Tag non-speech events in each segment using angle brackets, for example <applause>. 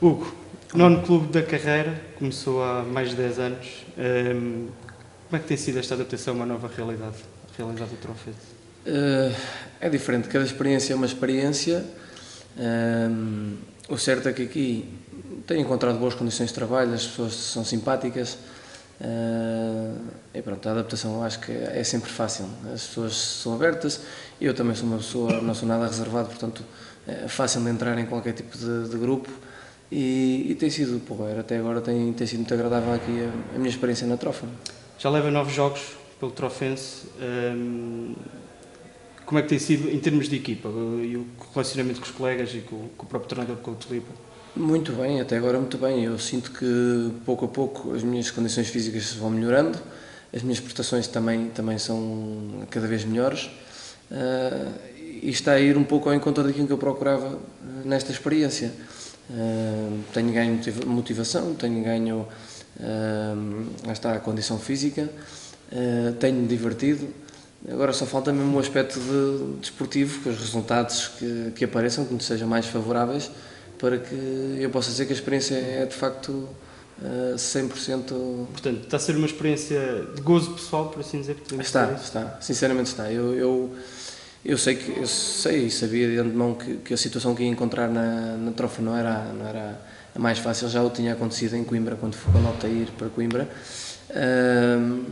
Hugo, nono clube da carreira, começou há mais de 10 anos. Um, como é que tem sido esta adaptação a uma nova realidade, a realidade do Trofense? Uh, é diferente, cada experiência é uma experiência. Um, o certo é que aqui tenho encontrado boas condições de trabalho, as pessoas são simpáticas. Uh, e pronto, a adaptação acho que é sempre fácil. As pessoas são abertas, eu também sou uma pessoa, não sou nada reservado, portanto é fácil de entrar em qualquer tipo de, de grupo e, e, tem sido porreiro. Até agora tem, tem sido muito agradável aqui a, a minha experiência na Trofa. Já leva nove jogos pelo Trofense. Um, como é que tem sido em termos de equipa e o relacionamento com os colegas e com, com o próprio treinador, com o Tulipa? Muito bem, até agora muito bem. Eu sinto que pouco a pouco as minhas condições físicas vão melhorando, as minhas prestações também, também são cada vez melhores uh, e está a ir um pouco ao encontro daquilo que eu procurava nesta experiência. Uh, tenho ganho motivação, tenho ganho uh, está a condição física, uh, tenho divertido. Agora só falta mesmo o aspecto de, desportivo, que os resultados que, que apareçam, que nos sejam mais favoráveis, para que eu possa dizer que a experiência é de facto uh, 100%. Portanto, está a ser uma experiência de gozo pessoal, por assim dizer? Está, está, sinceramente está. Eu, eu, eu sei que eu sei e sabia de antemão que, que a situação que ia encontrar na, na trofa não era, não era a mais fácil, já o tinha acontecido em Coimbra, quando, quando optei ir para Coimbra. Uh,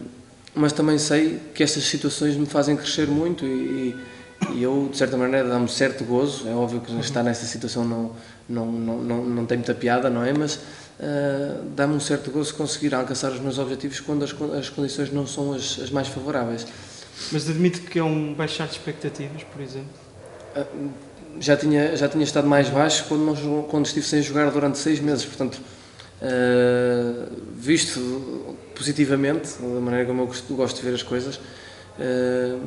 mas também sei que estas situações me fazem crescer muito e, e eu, de certa maneira, dá-me certo gozo. É óbvio que estar nessa situação não, não, não, não, não tem muita piada, não é? Mas uh, dá-me um certo gozo conseguir alcançar os meus objetivos quando as, as condições não são as, as mais favoráveis. Mas admito que é um baixar de expectativas, por exemplo? Uh, já tinha, já tinha estado mais baixo quando, não, quando estive sem jogar durante seis meses, portanto, uh, visto positivamente, da maneira como eu gosto, gosto de ver as coisas, uh,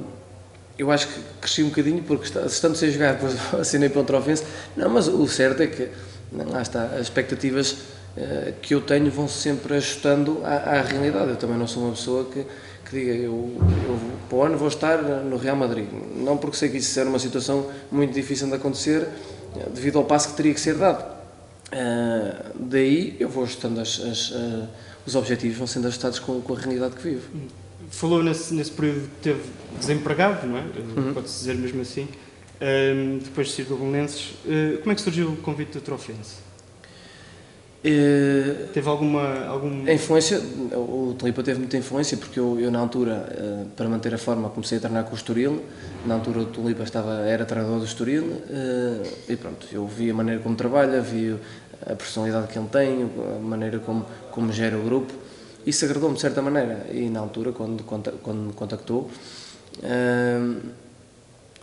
eu acho que cresci um bocadinho, porque estando sem jogar, depois <laughs> assinei para o Trofense, não, mas o certo é que, lá está, as expectativas uh, que eu tenho vão -se sempre ajustando à, à realidade, eu também não sou uma pessoa que que diga eu, eu para o ano vou estar no Real Madrid. Não porque sei que isso era uma situação muito difícil de acontecer, devido ao passo que teria que ser dado. Uh, daí eu vou ajustando as, as, uh, os objetivos, vão sendo ajustados com, com, a realidade que vivo. Falou nesse, nesse período que teve desempregado, não é? Uhum. Pode-se dizer mesmo assim. Uh, depois de ser do Belenenses, como é que surgiu o convite do Trofense? Uh, teve alguma, algum... A influência, o Tulipa teve muita influência porque eu, eu na altura, uh, para manter a forma, comecei a treinar com o Estoril. Na altura o Tulipa estava, era treinador do Estoril uh, e pronto, eu vi a maneira como trabalha, vi a personalidade que ele tem, a maneira como, como gera o grupo. Isso agradou-me de certa maneira e na altura, quando, quando me contactou,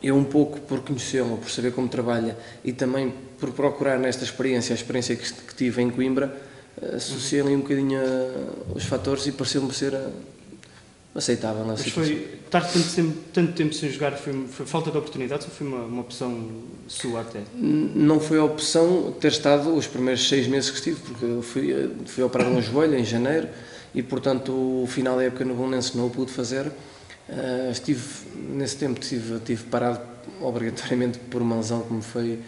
eu um pouco por conhecê-lo, por saber como trabalha e também por procurar nesta experiência, a experiência que, que tive em Coimbra, associei ali um bocadinho a, os fatores e pareceu-me ser a, aceitável Mas situação. foi, estar tanto, tanto, tempo sem jogar, foi, foi, falta de oportunidades ou foi uma, uma opção sua até? Não foi a opção ter estado os primeiros seis meses que estive, porque eu fui, fui operado no joelho em janeiro e, portanto, o final da época no Bolonense não o pude fazer Uh, estive, nesse tempo, estive, estive parado obrigatoriamente por uma lesão que me foi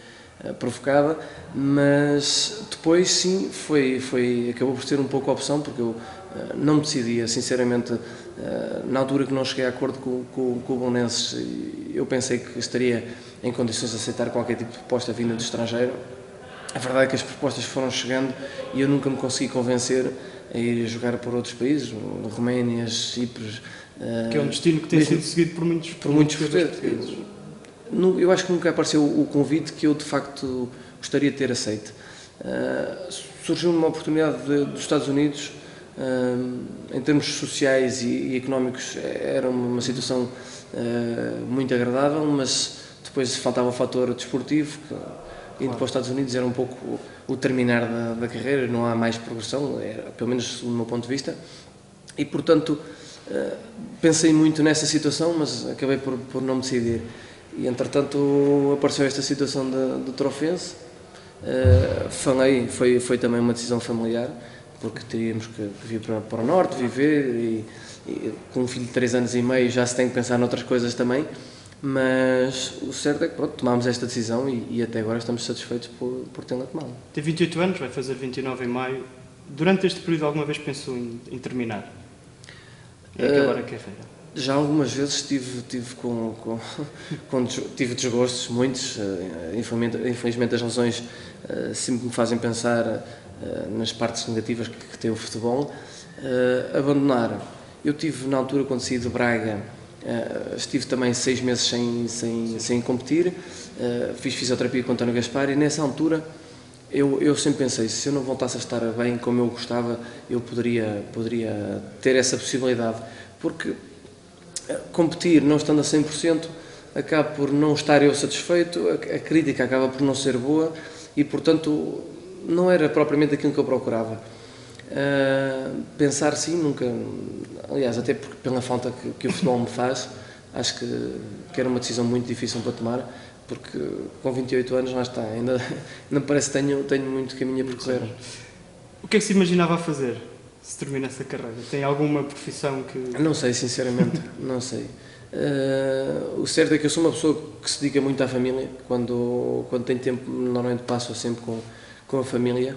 uh, provocada, mas depois sim, foi, foi, acabou por ser um pouco a opção, porque eu uh, não me decidia, sinceramente, na altura que não cheguei a acordo com, com, com o Bolonenses, eu pensei que estaria em condições de aceitar qualquer tipo de proposta vinda do estrangeiro. A verdade é que as propostas foram chegando e eu nunca me consegui convencer a ir jogar por outros países, Roménia, Chipre, que é um destino que tem sido seguido por muitos, por muitos portugueses. Eu acho que nunca apareceu o convite que eu de facto gostaria de ter aceito. Uh, surgiu uma oportunidade de, dos Estados Unidos, uh, em termos sociais e, e, económicos, era uma situação uh, muito agradável, mas depois faltava o fator desportivo, que, indo para os Estados Unidos era um pouco o, o terminar da, da, carreira, não há mais progressão, era, pelo menos do meu ponto de vista, e portanto eh, pensei muito nessa situação, mas acabei por, por não me decidir. E entretanto apareceu esta situação do Trofense. Uh, falei, foi, foi também uma decisão familiar, porque teríamos que, vir para, para, o Norte, viver, e, e, com um filho de 3 anos e meio já se tem que pensar noutras coisas também. Mas o certo é que pronto, tomámos esta decisão e, e até agora estamos satisfeitos por, por tê-la tomado. Tem 28 anos, vai fazer 29 em maio. Durante este período, alguma vez pensou em, em terminar? E acabar uh, a carreira? Já algumas vezes tive, tive, com, com, <laughs> com tive desgostos, muitos. Uh, infelizmente, infelizmente, as lesões uh, sempre me fazem pensar nas partes negativas que, que tem o futebol. abandonar. Eu tive, na altura, quando saí de Braga, Uh, estive também seis meses sem, sem, sem competir, uh, fiz fisioterapia com António Gaspar e nessa altura eu, eu sempre pensei, se eu não voltasse a estar bem como eu gostava, eu poderia, poderia ter essa possibilidade, porque uh, competir não estando a 100% acaba por não estar eu satisfeito, a, a crítica acaba por não ser boa e portanto não era propriamente aquilo que eu procurava. Uh, pensar sim, nunca. Aliás, até porque, pela falta que, que o futebol me faz, acho que, que, era uma decisão muito difícil para tomar, porque com 28 anos lá está, ainda não parece que tenho, tenho muito caminho a percorrer. O que é que se imaginava fazer se terminasse a carreira? Tem alguma profissão que. Não sei, sinceramente, <laughs> não sei. Uh, o certo é que eu sou uma pessoa que se dedica muito à família, quando, quando tenho tempo, normalmente passo sempre com, com a família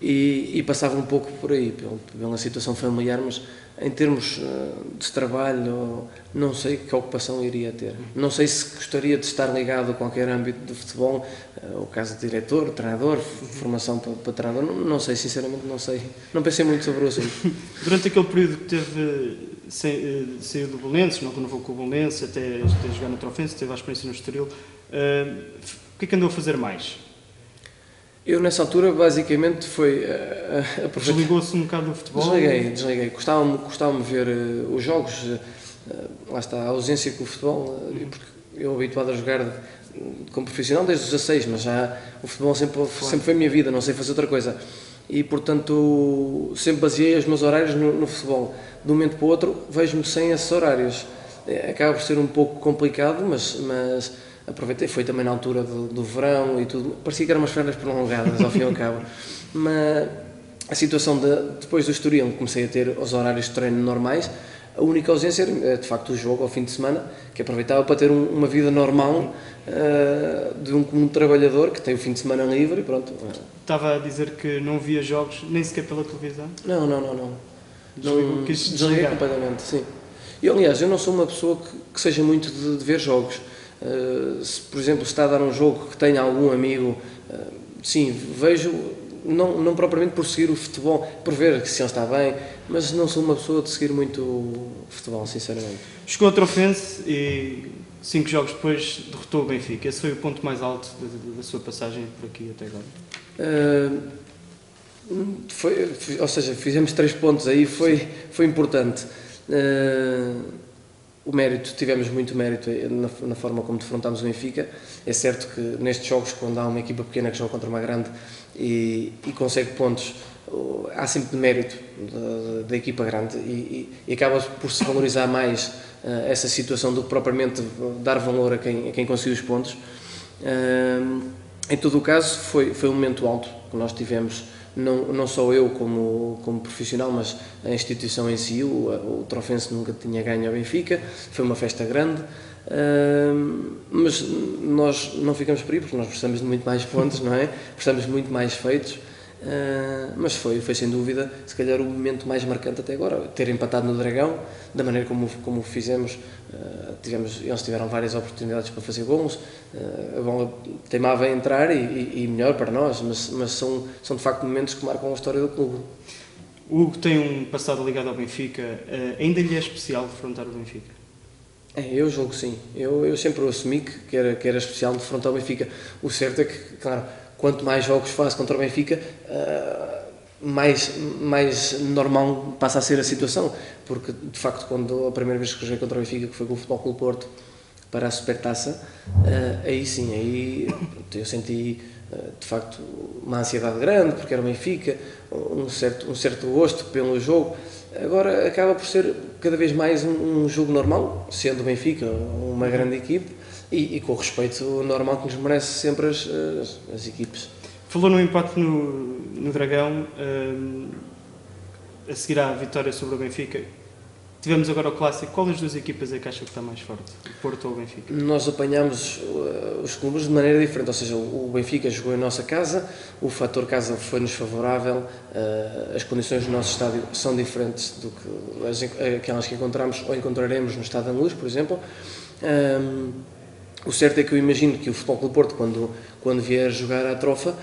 e, e, passava um pouco por aí, pela, situação familiar, mas em termos uh, de trabalho, não sei que ocupação iria ter. Não sei se gostaria de estar ligado a qualquer âmbito do futebol, uh, o caso de diretor, treinador, formação para, para treinador, não, não, sei, sinceramente não sei. Não pensei muito sobre o assunto. <laughs> Durante aquele período que teve, eh, saiu do Belenenses, não renovou com o Belenenses, até, até jogar no Trofense, teve a experiência no Estoril, uh, o que é que andou a fazer mais? Eu, nessa altura, basicamente foi. Uh, uh, Desligou-se um bocado do futebol? Desliguei, desliguei. Gostava-me gostava ver uh, os jogos, lá está, a ausência com o futebol, uhum. porque eu habituado a jogar como profissional desde os 16, mas já o futebol sempre, claro. sempre foi a minha vida, não sei fazer outra coisa. E, portanto, sempre baseei os meus horários no, no futebol. De um momento para o outro, vejo-me sem esses horários. Acaba por ser um pouco complicado, mas. mas aproveitei, foi também na altura do, do verão e tudo, parecia que eram umas férias prolongadas ao fim e ao cabo, <laughs> mas a situação de, depois do Estoril comecei a ter os horários de treino normais, a única ausência era de facto o jogo ao fim de semana, que aproveitava para ter um, uma vida normal uh, de um comum trabalhador que tem o fim de semana livre e pronto. Estava a dizer que não via jogos nem sequer pela televisão? Não, não, não, não. não desliguei completamente, sim. E aliás, eu não sou uma pessoa que, que seja muito de, de ver jogos. Eh, se, por exemplo, está a dar um jogo que tenha algum amigo, uh, sim, vejo, não, não propriamente por seguir o futebol, por ver se ele está bem, mas não sou uma pessoa de seguir muito o futebol, sinceramente. Chegou ao Trofense e cinco jogos depois derrotou o Benfica. Esse foi o ponto mais alto da, da sua passagem por aqui até agora? Uh, foi, ou seja, fizemos três pontos aí, foi, foi importante. Uh, o mérito, tivemos muito mérito na, na, forma como defrontámos o Benfica. É certo que nestes jogos, quando há uma equipa pequena que joga contra uma grande e, e consegue pontos, há sempre mérito da, equipa grande e, e, e, acaba por se valorizar mais uh, essa situação do que propriamente dar valor a quem, a quem conseguiu os pontos. Uh, em todo o caso, foi, foi um momento alto que nós tivemos não, não só eu como, como profissional, mas a instituição em si, o, o Trofense nunca tinha ganho ao Benfica, foi uma festa grande, uh, mas nós não ficamos por aí porque nós precisamos de muito mais pontos, não é? <laughs> Precisamos de muito mais feitos. Uh, mas foi, foi sem dúvida, se calhar o momento mais marcante até agora, ter empatado no Dragão, da maneira como, como fizemos, uh, tivemos, eles tiveram várias oportunidades para fazer gols, uh, a bola teimava a entrar e, e, e, melhor para nós, mas, mas são, são de facto momentos que marcam a história do clube. O Hugo tem um passado ligado ao Benfica, ainda lhe é especial defrontar o Benfica? É, eu julgo sim, eu, eu sempre o assumi que, que, era, que era especial defrontar o Benfica. O certo é que, claro, quanto mais jogos faço contra o Benfica, uh, mais, mais normal passa a ser a situação, porque de facto quando a primeira vez que joguei contra o Benfica, que foi com o Futebol Clube Porto, para a Supertaça, uh, aí sim, aí eu senti uh, de facto uma ansiedade grande, porque era o Benfica, um certo, um certo gosto pelo jogo, agora acaba por ser cada vez mais um, um jogo normal, sendo o Benfica uma grande equipe, e, e, com o respeito normal que nos merece sempre as, as, as equipes. Falou no empate no, no Dragão, um, a seguir à vitória sobre o Benfica. Tivemos agora o clássico. Qual das duas equipas é que acha que está mais forte? O Porto ou o Benfica? Nós apanhamos uh, os clubes de maneira diferente, ou seja, o Benfica jogou em nossa casa, o fator casa foi-nos favorável, uh, as condições do nosso estádio são diferentes do que as, aquelas que encontramos ou encontraremos no Estado da Luz, por exemplo. Um, o certo é que eu imagino que o Futebol Clube Porto, quando, quando vier jogar à trofa,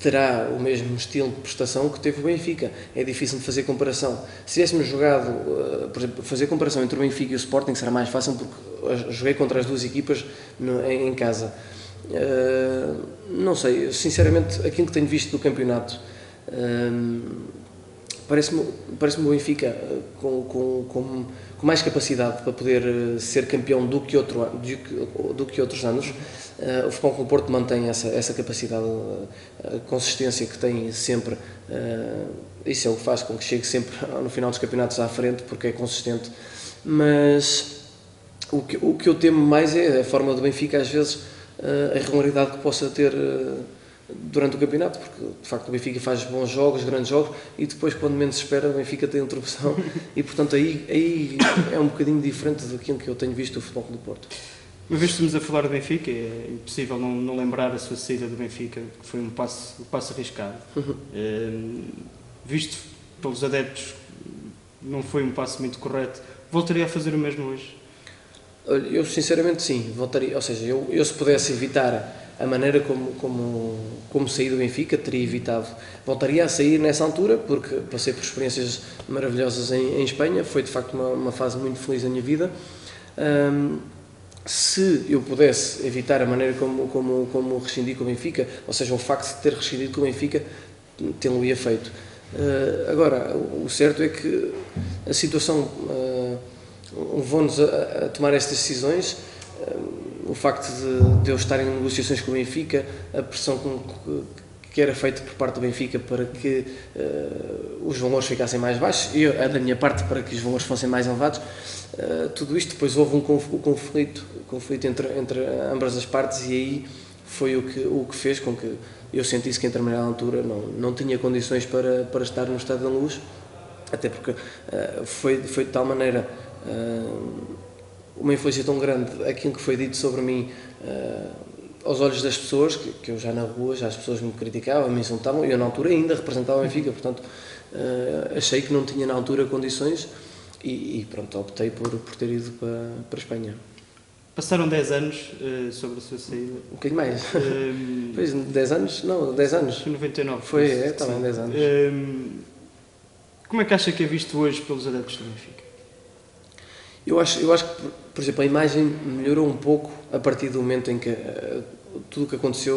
terá o mesmo estilo de prestação que teve o Benfica. É difícil de fazer comparação. Se tivéssemos jogado, uh, por exemplo, fazer comparação entre o Benfica e o Sporting será mais fácil porque joguei contra as duas equipas em, casa. Uh, não sei, sinceramente, aquilo que tenho visto do campeonato. Parece-me parece o Benfica com, com, com, com, mais capacidade para poder ser campeão do que, outro, do do que outros anos. Uh, o Futebol Clube Porto mantém essa, essa capacidade, a consistência que tem sempre. Uh, isso é o que faz com que chegue sempre <laughs> no final dos campeonatos à frente, porque é consistente. Mas o que, o que eu temo mais é a forma do Benfica, às vezes, uh, a irregularidade que possa ter durante o campeonato, porque de facto o Benfica faz bons jogos, grandes jogos, e depois, quando menos se espera, o Benfica tem outra opção. <laughs> e portanto, aí, aí é um bocadinho diferente daquilo que eu tenho visto do Futebol do Porto. Uma vez estamos a falar do Benfica, é impossível não, não lembrar a sua saída do Benfica, que foi um passo, um passo arriscado. Uhum. Um, visto pelos adeptos, não foi um passo muito correto. Voltaria a fazer o mesmo hoje? Eu, sinceramente, sim. Voltaria. Ou seja, eu, eu se pudesse evitar a maneira como, como, como saí do Benfica, teria evitado. Voltaria a sair nessa altura, porque passei por experiências maravilhosas em, em Espanha, foi de facto uma, uma fase muito feliz da minha vida. Um, se eu pudesse evitar a maneira como, como, como rescindi com o Benfica, ou seja, o facto de ter rescindido com o Benfica, tê-lo-ia feito. Uh, agora, o certo é que a situação uh, levou-nos a, a, tomar estas decisões. Uh, o facto de, de, eu estar em negociações com o Benfica, a pressão com, que era feita por parte do Benfica para que uh, os valores ficassem mais baixos e a da minha parte para que os valores fossem mais elevados. Uh, tudo isto depois houve um conflito, conflito entre, entre ambas as partes e aí foi o que, o que fez com que eu sentisse que em determinada altura não, não tinha condições para, para estar no estado da luz, até porque uh, foi, foi de tal maneira uma influência tão grande aquilo que foi dito sobre mim aos olhos das pessoas, que, que, eu já na rua, já as pessoas me criticavam, me insultavam, e eu na altura ainda representava o Benfica, portanto uh, achei que não tinha na altura condições e, e pronto, optei por, por ter ido para, para a Espanha. Passaram 10 anos uh, sobre a sua saída? Um bocadinho mais. Um, <laughs> pois, 10 anos? Não, 10 anos. 99. Foi, é, também 10 anos. Um, como é que acha que é visto hoje pelos adeptos do Benfica? Eu acho, eu acho que, por exemplo, a imagem melhorou um pouco a partir do momento em que uh, tudo o que aconteceu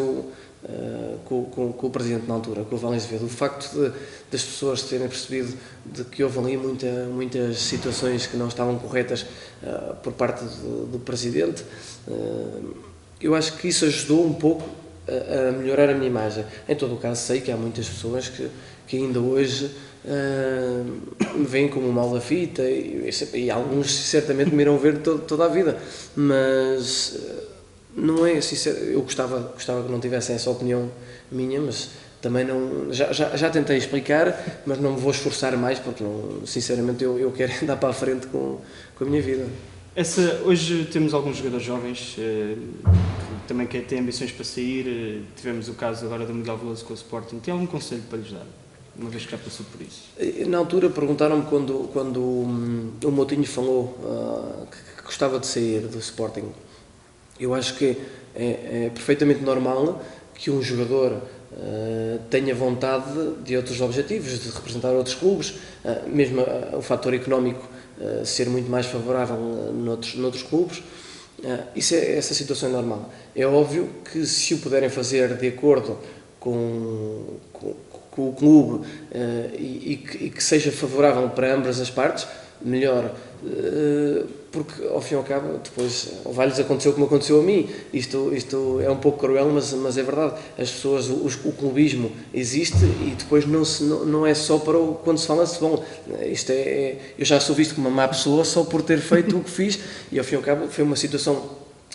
uh, com, com, com, o Presidente na altura, com o Valens Azevedo. O facto de, das pessoas terem percebido de que houve ali muita, muitas situações que não estavam corretas uh, por parte do, do Presidente, eu acho que isso ajudou um pouco a, a, melhorar a minha imagem. Em todo o caso, sei que há muitas pessoas que, que ainda hoje me veem como mal da fita e, e, alguns certamente me irão ver todo, toda a vida, mas uh, não é sincero, eu gostava, gostava que não tivessem essa opinião minha, mas também não, já, já, já tentei explicar, mas não me vou esforçar mais porque não, sinceramente eu, eu quero <laughs> andar para a frente com, com a minha vida. Essa, hoje temos alguns jogadores jovens uh, que também que têm ambições para sair. tivemos o caso agora do Miguel Veloso com o Sporting. Tem algum conselho para lhes dar? Uma vez que já passou por isso? Na altura perguntaram-me quando, quando um, o Moutinho falou uh, que, que, gostava de sair do Sporting. Eu acho que é, é perfeitamente normal que um jogador uh, tenha vontade de outros objetivos, de representar outros clubes, uh, mesmo o fator económico ser muito mais favorável noutros, noutros clubes. isso é, essa situação é normal. É óbvio que se o puderem fazer de acordo com, com com o clube uh, e, que, e, que, seja favorável para ambas as partes, melhor. Uh, porque, ao fim e ao cabo, depois vai-lhes acontecer como aconteceu a mim. Isto, isto é um pouco cruel, mas, mas é verdade. As pessoas, o, o clubismo existe e depois não, se, não, não é só para o, quando se fala se bom. Isto é, é, eu já sou visto como uma má pessoa só por ter feito <laughs> o que fiz e, ao fim e ao cabo, foi uma situação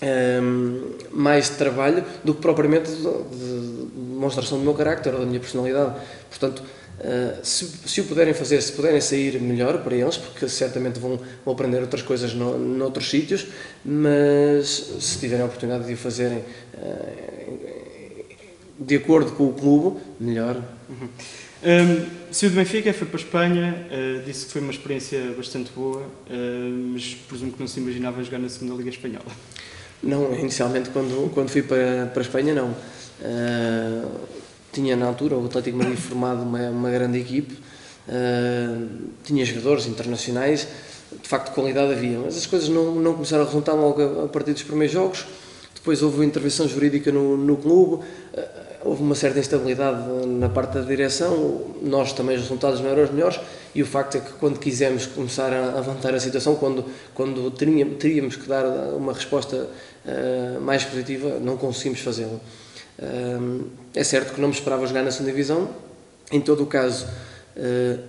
ehm, mais de trabalho do que propriamente de, de demonstração do meu carácter ou da minha personalidade. Portanto, Uh, se, se, o puderem fazer, se puderem sair, melhor para eles, porque certamente vão, vão aprender outras coisas no, noutros sítios, mas se tiverem a oportunidade de o fazerem uh, de acordo com o clube, melhor. Uhum. Um, saiu do Benfica, foi para a Espanha, uh, disse que foi uma experiência bastante boa, mas presumo que não se imaginava jogar na segunda Liga Espanhola. Não, inicialmente quando, quando fui para, para a Espanha não. Uh, tinha na altura o Atlético Madrid formado uma, uma grande equipe, tinha jogadores internacionais, de facto qualidade havia, mas as coisas não, não começaram a resultar logo a, partir dos primeiros jogos, depois houve intervenção jurídica no, no clube, houve uma certa instabilidade na parte da direção, nós também os resultados não eram os melhores. E o facto é que quando quisemos começar a levantar a situação, quando, quando teríamos, teríamos que dar uma resposta uh, mais positiva, não conseguimos fazê-lo. É certo que não me esperava jogar na segunda divisão, em todo o caso, uh,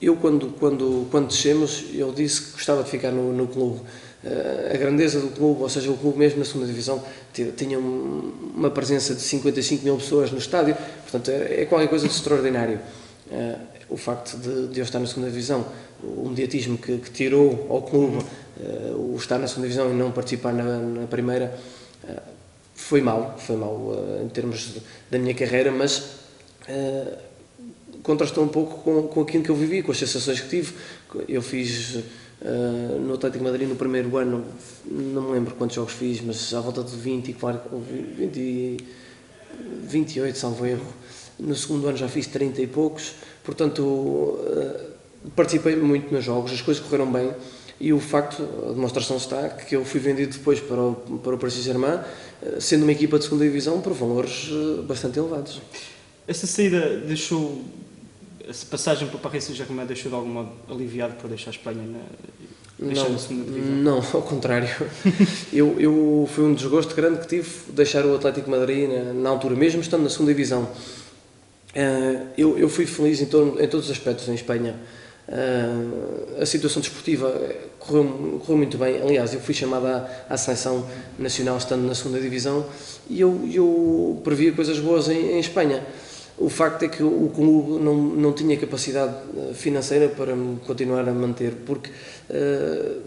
eu quando, quando, quando descemos, eu disse que gostava de ficar no, no clube. Eh, a grandeza do clube, ou seja, o clube mesmo na segunda divisão tinha uma presença de 55 mil pessoas no estádio, portanto é, é qualquer coisa de extraordinário. Eh, o facto de, de eu estar na segunda divisão, o mediatismo que, que tirou ao clube, o estar na segunda divisão e não participar na, na primeira, foi mal, foi mal em termos da minha carreira, mas contrastou um pouco com, com aquilo que eu vivi, com as sensações que tive. Eu fiz Uh, no Atlético Madrid, no primeiro ano, não me lembro quantos jogos fiz, mas à volta de 20, 20 28, salvo erro. No segundo ano já fiz 30 e poucos, portanto, uh, participei muito nos jogos, as coisas correram bem. E o facto, a demonstração está, que eu fui vendido depois para o, para o Paris Saint-Germain, uh, sendo uma equipa de segunda divisão, por valores bastante elevados. Essa saída deixou essa passagem para o Paris Saint-Germain deixou de algum modo aliviado por deixar a Espanha na, não, na segunda divisão? Não, ao contrário. <laughs> eu, eu, foi um desgosto grande que tive deixar o Atlético Madrid na, na altura, mesmo estando na segunda divisão. Uh, eu, eu fui feliz em, todo, em todos os aspectos em Espanha. Uh, a situação desportiva correu, correu, muito bem. Aliás, eu fui chamado à, à seleção nacional estando na segunda divisão e eu, eu previa coisas boas em, em Espanha. O facto é que o clube não, não tinha capacidade eh, financeira para me continuar a manter, porque uh,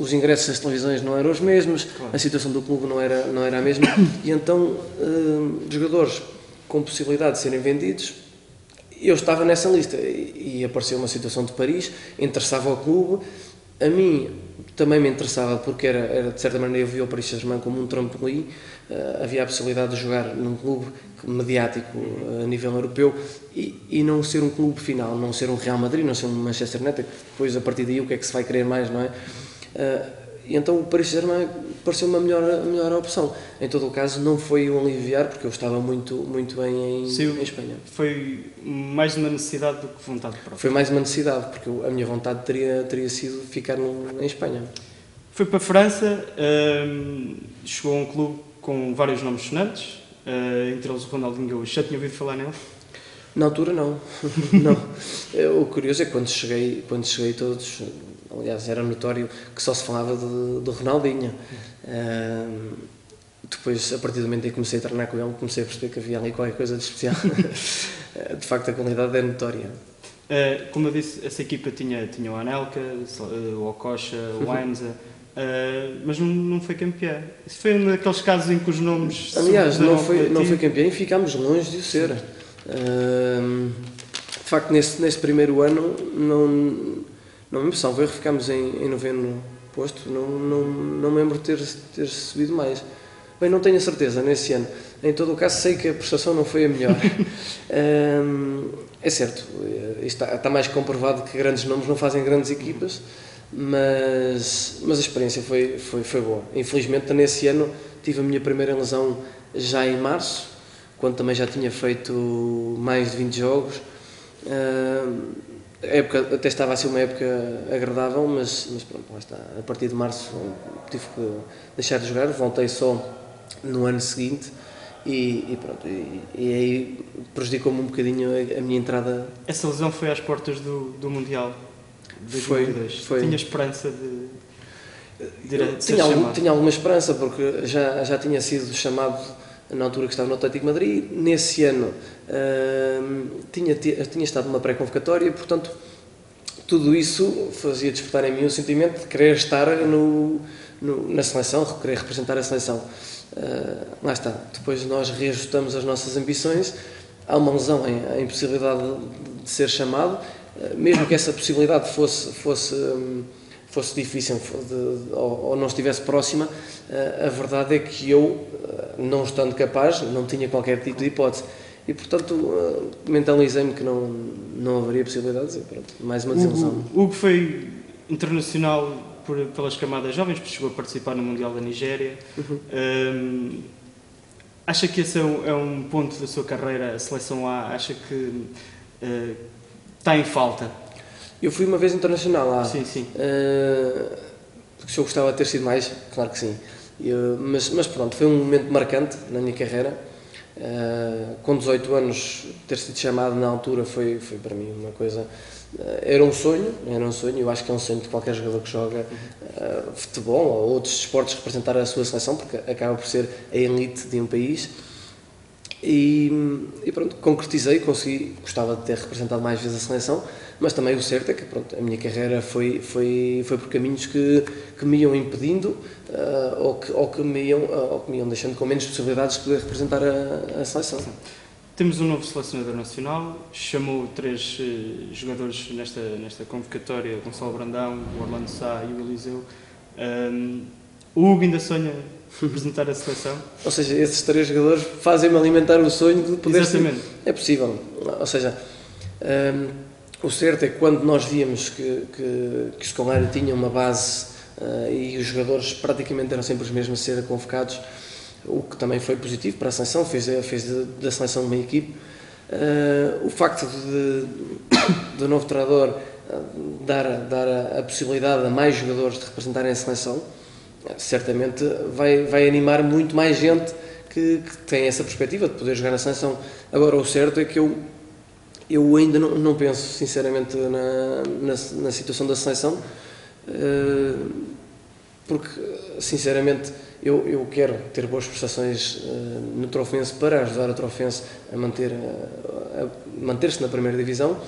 os ingressos das televisões não eram os mesmos, claro. a situação do clube não era, não era a mesma, <coughs> e então uh, jogadores com possibilidade de serem vendidos, eu estava nessa lista. E, apareceu uma situação de Paris, interessava ao clube, a mim também me interessava porque era, era de certa maneira eu via o Paris Saint-Germain como um trampolim, uh, havia a possibilidade de jogar num clube mediático uh, a nível europeu. E, e não ser um clube final, não ser um Real Madrid, não ser um Manchester United, depois a partir daí o que é que se vai querer mais, não é? Uh, e então o Paris Saint-Germain pareceu uma melhor, melhor opção. Em todo o caso, não foi um aliviar, porque eu estava muito, muito bem em, Sim, em Espanha. Foi mais uma necessidade do que vontade própria? Foi mais uma necessidade, porque a minha vontade teria, teria sido ficar no, em Espanha. Foi para a França, hum, chegou a um clube com vários nomes sonantes, uh, entre eles o Ronaldinho Gaúcho. Já tinha ouvido falar nele? Na altura, não. <laughs> não. O curioso é que quando cheguei, quando cheguei todos Aliás, era notório que só se falava de, de Ronaldinho. Depois, a partir do momento em que comecei a treinar com ele, comecei a perceber que havia ali qualquer coisa de especial. <laughs> de facto, a qualidade é notória. Uh, como eu disse, essa equipa tinha, tinha o Anelka, o Okocha, o Ainza, uh, mas não, não foi campeã. Isso foi um daqueles casos em que os nomes. Aliás, não foi, não foi campeã e ficámos longe de o ser. Uh, de facto, nesse, nesse primeiro ano, não não me salvo erro, ficámos em, em noveno posto, não, não, não me lembro de ter, ter subido mais. Bem, não tenho a certeza nesse ano. Em todo o caso, sei que a prestação não foi a melhor. <laughs> é certo, eh, está, está mais comprovado que grandes nomes não fazem grandes equipas, mas, mas a experiência foi, foi, foi boa. Infelizmente, nesse ano, tive a minha primeira lesão já em março, quando também já tinha feito mais de 20 jogos. A época até estava a ser uma época agradável, mas, mas pronto, lá está. A partir de março tive que deixar de jogar, voltei só no ano seguinte e, e pronto, e, e aí prejudicou-me um bocadinho a, a, minha entrada. Essa lesão foi às portas do, do Mundial de 2002. Foi, foi. Tinha esperança de, de, de tinha, algum, tinha alguma esperança porque já, já tinha sido chamado na altura que estava no Atlético Madrid. Nesse ano uh, tinha, tinha estado numa pré-convocatória, portanto, tudo isso fazia despertar em mim o sentimento de querer estar no, no, na seleção, querer representar a seleção. Uh, lá está, depois nós reajustamos as nossas ambições, há uma lesão em, impossibilidade de, de ser chamado, uh, mesmo que essa possibilidade fosse, fosse um, fosse difícil de, ou, ou, não estivesse próxima, uh, a verdade é que eu, uh, não estando capaz, não tinha qualquer tipo de hipótese. E, portanto, uh, mentalizei-me que não, não haveria possibilidades e pronto, mais uma desilusão. Hugo, Hugo foi internacional por, pelas camadas jovens, chegou a participar no Mundial da Nigéria. Uhum. Um, acha que esse é um, é um, ponto da sua carreira, a seleção A, acha que está em falta? Eu fui uma vez internacional lá. Sim, sim. Uh, se eu gostava de ter sido mais, claro que sim. Eu, mas, mas pronto, foi um momento marcante na minha carreira. Uh, com 18 anos, ter sido chamado na altura foi, foi para mim uma coisa. Uh, era um sonho, era um sonho. Eu acho que é um sonho de qualquer jogador que joga uh, futebol ou outros esportes representar a sua seleção, porque acaba por ser a elite de um país. E, e, pronto, concretizei, consegui, gostava de ter representado mais vezes a seleção, mas também o certo é que pronto, a minha carreira foi, foi, foi por caminhos que, que me iam impedindo uh, ou, que, ou, que me iam, uh, ou que me iam deixando com menos possibilidades de poder representar a, a seleção. Temos um novo selecionador nacional, chamou três uh, jogadores nesta, nesta convocatória, Gonçalo Brandão, o Orlando Sá e o Eliseu. O Hugo ainda sonha representar a seleção. Ou seja, esses três jogadores fazem-me alimentar o sonho de poder Exatamente. Ser... É possível. Ou seja, um, o certo é que quando nós víamos que, que, que o Scolari tinha uma base uh, e os jogadores praticamente eram sempre os mesmos a ser convocados, o que também foi positivo para a seleção, fez, fez da seleção uma equipe. Uh, o facto de, do novo treinador uh, dar, dar a, a possibilidade a mais jogadores de representarem a seleção certamente vai, vai animar muito mais gente que, que, tem essa perspectiva de poder jogar na seleção. Agora, o certo é que eu, eu ainda não, não penso, sinceramente, na, na, na, situação da seleção, eh, porque, sinceramente, eu, eu quero ter boas prestações eh, no Trofense para ajudar a Trofense a manter a manter-se na primeira divisão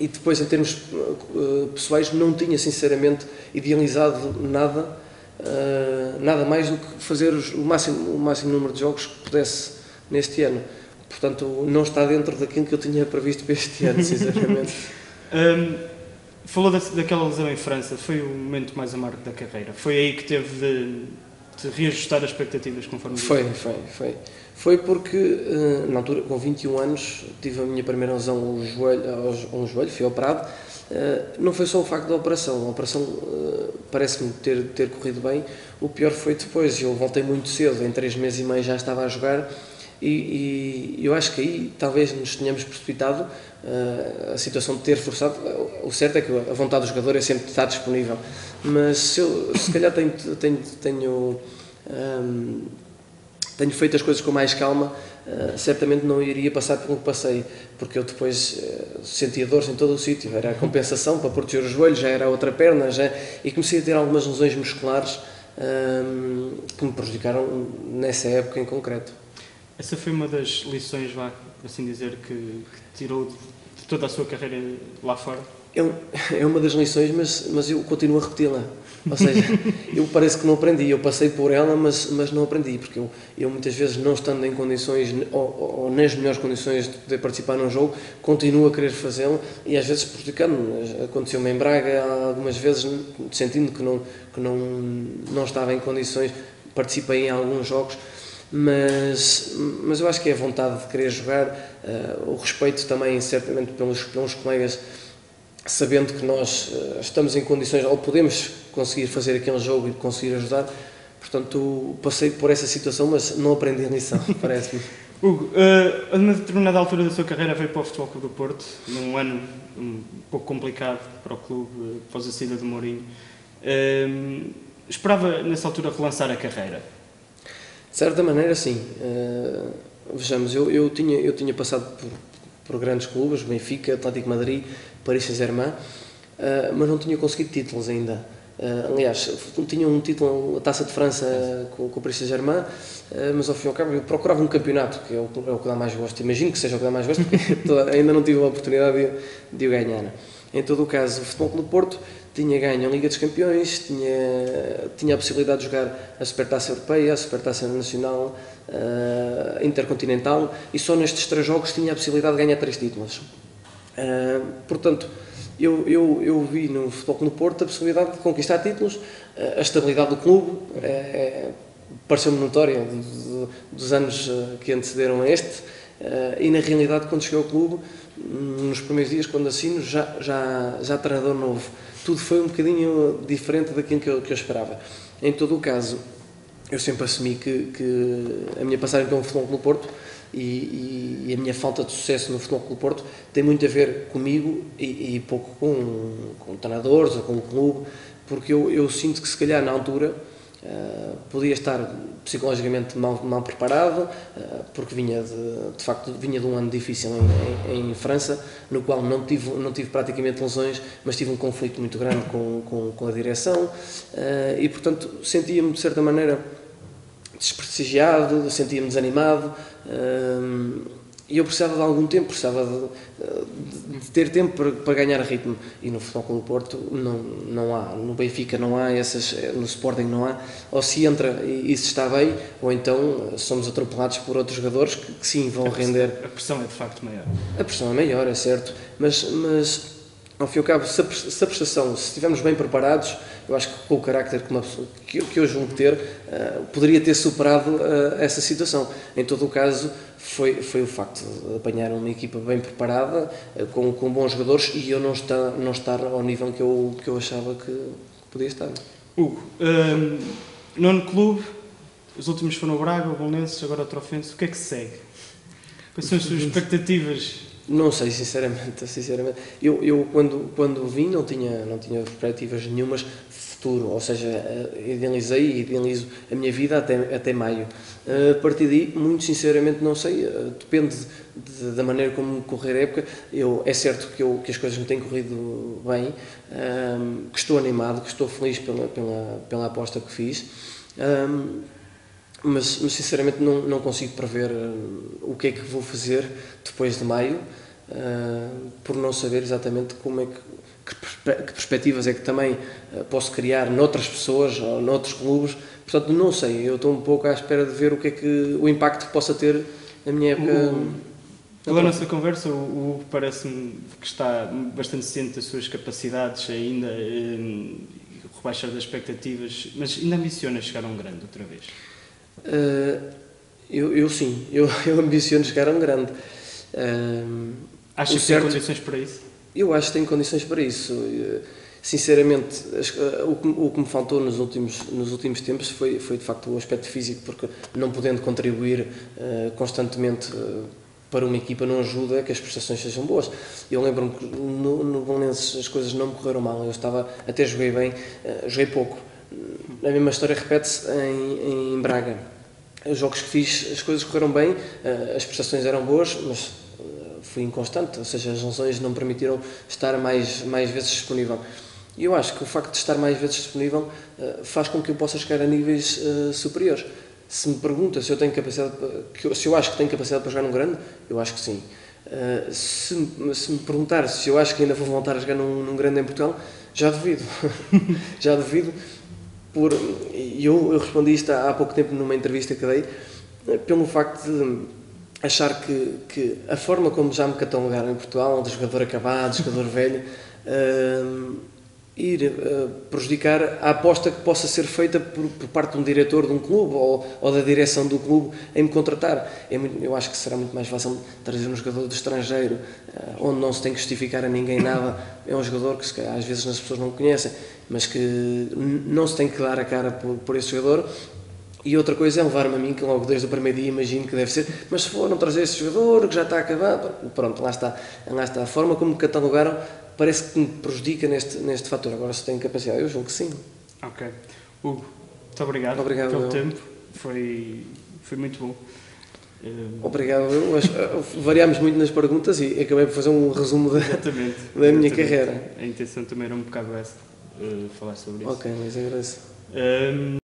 e depois em termos eh, pessoais não tinha sinceramente idealizado nada uh, nada mais do que fazer os, o, máximo, o máximo número de jogos que pudesse neste ano. Portanto, não está dentro daquilo que eu tinha previsto para este ano, sinceramente. <laughs> um, falou da, daquela lesão em França, foi o momento mais amargo da carreira. Foi aí que teve de, de reajustar as expectativas conforme Foi, foi, foi. Foi porque, uh, na altura, com 21 anos, tive a minha primeira lesão ao joelho, ao, ao joelho fui operado não foi só o facto da operação, a operação uh, parece-me ter, ter corrido bem, o pior foi depois, eu voltei muito cedo, em três meses e meio já estava a jogar. E, e eu acho que aí talvez nos tenhamos precipitado uh, a situação de ter forçado, o certo é que a vontade do jogador é sempre estar disponível, mas se, eu, se calhar tenho, tenho, tenho, um, tenho feito as coisas com mais calma, Uh, certamente não iria passar pelo que passei, porque eu depois uh, sentia dores em todo o sítio, era a compensação para proteger o joelho, já era a outra perna, já, e comecei a ter algumas lesões musculares uh, que me prejudicaram nessa época em concreto. Essa foi uma das lições, vá, assim dizer, que, que tirou de toda a sua carreira lá fora? É, uma das lições, mas, mas eu continuo a repeti-la. Ou seja, eu parece que não aprendi, eu passei por ela, mas, mas não aprendi, porque eu, eu muitas vezes, não estando em condições, ou, ou nas melhores condições de poder participar num jogo, continuo a querer fazê-lo e às vezes prejudicando-me. Aconteceu-me em Braga algumas vezes, sentindo que não, que não, não estava em condições, participei em alguns jogos, mas, mas eu acho que é a vontade de querer jogar, uh, o respeito também, certamente, pelos, pelos colegas sabendo que nós uh, estamos em condições ou podemos conseguir fazer aquele jogo e conseguir ajudar. Portanto, passei por essa situação, mas não aprendi a lição, <laughs> parece-me. Hugo, uh, a uma determinada altura da sua carreira veio para o Futebol Clube do Porto, num ano um pouco complicado para o clube, uh, após a saída do Mourinho. Uh, esperava, nessa altura, relançar a carreira? De certa maneira, sim. Uh, vejamos, eu, eu, tinha, eu tinha passado por, por grandes clubes, Benfica, Atlético Madrid, Paris Saint-Germain, uh, mas não tinha conseguido títulos ainda. Uh, aliás, tinha um título, a Taça de França com, com o Paris Saint-Germain, uh, mas ao fim e ao cabo eu procurava um campeonato, que é o, é o que dá mais gosto. Imagino que seja o que dá mais gosto, porque <laughs> ainda não tive a oportunidade de, de o ganhar. Em todo o caso, o Futebol Clube Porto tinha ganho a Liga dos Campeões, tinha, tinha a possibilidade de jogar a Supertaça Europeia, a Supertaça Nacional, uh, Intercontinental, e só nestes três jogos tinha a possibilidade de ganhar três títulos. Portanto, eu, eu, eu vi no Futebol no Porto a possibilidade de conquistar títulos, eh, a estabilidade do clube é, pareceu-me notória dos anos eh, que antecederam a este, e na realidade, quando cheguei ao clube, hum, nos primeiros dias, quando assino, já, já, já treinador novo. Tudo foi um bocadinho diferente daquilo que eu, que eu esperava. Em todo o caso, eu sempre assumi que, que a minha passagem pelo Futebol no Porto e, e, a minha falta de sucesso no Futebol Clube Porto tem muito a ver comigo e, e pouco com, com treinadores ou com o clube, porque eu, eu sinto que se calhar na altura uh, podia estar psicologicamente mal, mal preparado, uh, porque vinha de, de facto vinha de um ano difícil em, em, em, França, no qual não tive, não tive praticamente lesões, mas tive um conflito muito grande com, com, com a direção uh, e portanto sentia-me de certa maneira desprestigiado, sentia-me desanimado e eu precisava de algum tempo, precisava de, de ter tempo para, para, ganhar ritmo. E no Futebol Clube Porto não, não há, no Benfica não há, essas, no Sporting não há. Ou se entra e, e se está bem, ou então somos atropelados por outros jogadores que, que sim vão a render. A pressão é de facto maior. A pressão é maior, é certo. Mas, mas ao fim e ao cabo, se a, prestação, se estivermos bem preparados, eu acho que com o carácter que, uma que, que eu ter, uh, poderia ter superado uh, essa situação. Em todo o caso, foi, foi o facto de apanhar uma equipa bem preparada, uh, com, com bons jogadores, e eu não estar, não estar ao nível que eu, que eu achava que podia estar. Hugo, um, nono clube, os últimos foram o Braga, o Bolonenses, agora o Trofense, o que é que segue? Quais são as suas expectativas não sei, sinceramente, <laughs> sinceramente. Eu, eu quando, quando vim não tinha, não tinha perspectivas nenhumas de futuro, ou seja, eh, idealizei e idealizo a minha vida até, até maio. Eh, a partir daí, muito sinceramente, não sei, eh, depende de, da maneira como correr a época. Eu, é certo que, eu, que as coisas me têm corrido bem, que estou animado, que estou feliz pela, pela, pela aposta que fiz. Mas, mas, sinceramente não, não consigo prever o que é que vou fazer depois de maio uh, por não saber exatamente como é que, que, que perspectivas é que também uh, posso criar noutras pessoas ou noutros clubes. Portanto, não sei, eu estou um pouco à espera de ver o que é que o impacto que possa ter a minha época. O... Pela nossa conversa, o Hugo parece-me que está bastante ciente das suas capacidades ainda, um, rebaixar das expectativas, mas ainda ambiciona chegar a um grande outra vez? Uh, eu, eu sim, <laughs> eu, eu ambiciono chegar a um grande. Uh, Acha que certo, tem condições para isso? Eu acho que tem condições para isso. Sinceramente, o que me faltou nos últimos, nos últimos tempos foi, foi de facto o aspecto físico, porque não podendo contribuir constantemente para uma equipa não ajuda que as prestações sejam boas. Eu lembro-me que no, no Belenenses as coisas não me correram mal, eu estava, até joguei bem, joguei pouco. A mesma história repete-se em, em Braga. Os jogos que fiz, as coisas correram bem, as prestações eram boas, mas fui inconstante, ou seja, as lesões não permitiram estar mais, mais vezes disponível. E eu acho que o facto de estar mais vezes disponível uh, faz com que eu possa chegar a níveis superiores. Se me pergunta se eu tenho capacidade, se eu acho que tenho capacidade para jogar num grande, eu acho que sim. Se, se, me perguntar se eu acho que ainda vou voltar a jogar num, num grande em Portugal, já duvido. <laughs> já duvido. Por, eu, eu respondi isto há, pouco tempo numa entrevista que dei, pelo facto de achar que, que a forma como já me catalogaram em Portugal, de jogador acabado, de jogador velho, uh, ir uh, prejudicar a aposta que possa ser feita por, por, parte de um diretor de um clube ou, ou da direção do clube em me contratar. É muito, eu acho que será muito mais fácil trazer um jogador do estrangeiro, uh, onde não se tem que justificar a ninguém nada. É um jogador que calhar, às vezes as pessoas não conhecem, mas que não se tem que dar a cara por, por esse jogador e outra coisa é levar-me a mim, que logo desde o primeiro dia imagino que deve ser, mas se for não trazer esse jogador que já está acabado, pronto, lá está, lá está. A forma como me catalogaram parece que me prejudica neste, neste fator. Agora, se tem capacidade, eu julgo que sim. Ok. Hugo, muito obrigado, obrigado pelo eu. tempo, foi, foi muito bom. Eh, obrigado, eu. Variámos muito nas perguntas e acabei por fazer um resumo da, da minha exatamente. carreira. A intenção também era um bocado essa. Uh, falar sobre isso. Ok, mas agradeço. Um,